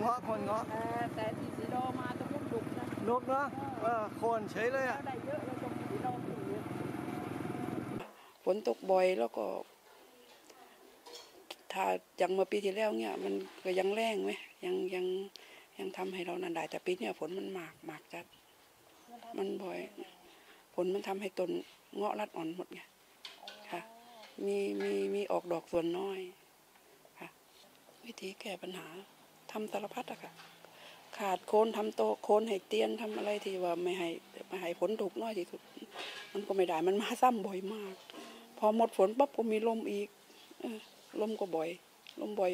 เงาะคนเงาะแต่แต่ที่สีดอมาตรงลูกดุกนะนกเนาะเออโคนเฉยเลยเราอะได้เยอะเราตรงสีดอถึงเยอะฝนตกบ่อยแล้วก็ ถ้าอย่างเมื่อปีที่แล้วเนี่ย มันก็ยังแรงไหมยังยังยังทำให้เรานันได้แต่ปีเนี้ยฝนมันหมากหมากจัด มันบ่อยฝนมันทำให้ต้นเงาะรัดอ่อนหมดไงค่ะ มีมีมีออกดอกส่วนน้อยค่ะ วิธีแก้ปัญหา ทำสารพัดอะค่ะ ขาดโคนทำโตโคนให้เตียนทำอะไรที่ว่าไม่ให้ไม่ให้ฝนถูกน้อยที่สุด มันก็ไม่ได้มันมาซ้ำบ่อยมาก พอหมดฝนปั๊บก็มีลมอีกอลมก็บ่อย ลมบ่อย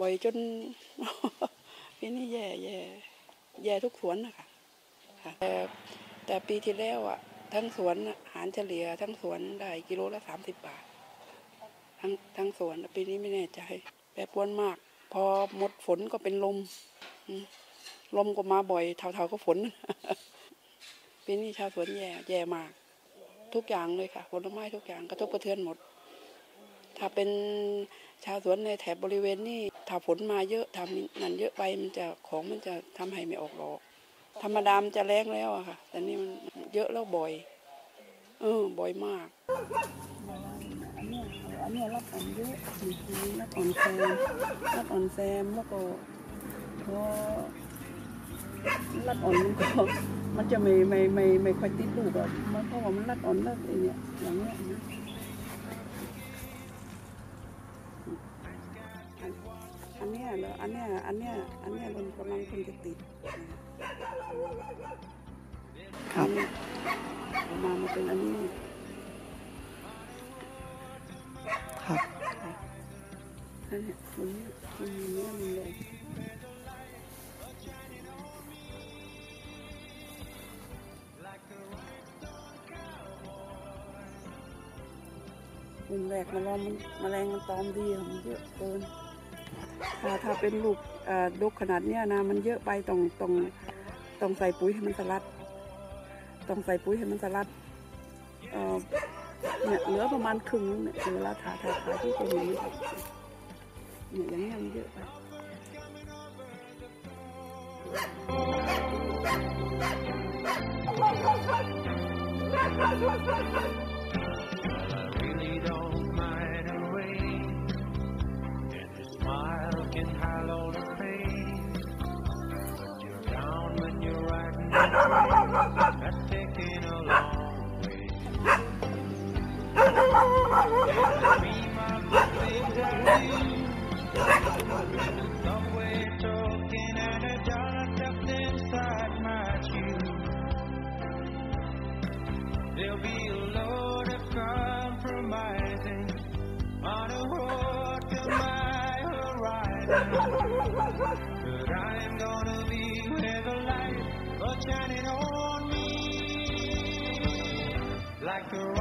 บ่อยจนปีนี้แย่แย่แย่ทุกสวนนะคะค่ะแต่แต่ปีที่แล้วอะ ทั้งสวนหารเฉลี่ยทั้งสวนได้กิโลละสามสิบบาท ทั้งทั้งสวนปีนี้ไม่แน่ใจแปรปวนมาก พอหมดฝนก็เป็นลม ลมก็มาบ่อยเท่าๆก็ฝนปีนี้ชาวสวนแย่แย่มาก ทุกอย่างเลยค่ะผลไม้ทุกอย่างกระทบกระเทือนหมด ถ้าเป็นชาวสวนในแถบบริเวณนี้ถ้าฝนมาเยอะทำนั่นเยอะไปมันจะของมันจะทำให้ไม่ออกดอก ธรรมดามจะแรงแล้วอะค่ะ แต่นี่มันเยอะแล้วบ่อย เออบ่อยมาก เนี้ยรับอ่อนเยอะมีทีรับอ่อนแซมรับอ่อนแซมแล้วก็พอรัดอ่อนมันก็มันจะไม่ไม่ไม่ไม่ค่อยติดลูกอะมันเพราะว่ามันรัดอ่อนแล้วไอเนี่ยอย่างเงี้ยอันนเนี้ยเหรออันเนี้ยอันเนี้ยอันเนี้ยมันกำลังคนจะติดครับมามันเป็นอันนี้ ครับนั่นแหละมันมันมีเนื้อมันเลยมุมแรกมันรอมันแมลงมันตอมดีขอะมันเยอะเกินถ้าถ้าเป็นลูกอ่อดกขนาดเนี้ยนะมันเยอะไปต้องต้องต้องใส่ปุ๋ยให้มันสลัด ต้องใส่ปุ๋ยให้มันสลัด เนี่ยเหลือประมาณครึ่งเนี่ยคือเวลาถ่ายถ่ายถ่ายที่จะเห็นเนี่ยอย่างเงี้ยมันเยอะไป really There'll be a load of compromising on a road to my horizon. But I'm gonna be where the light was shining on me like a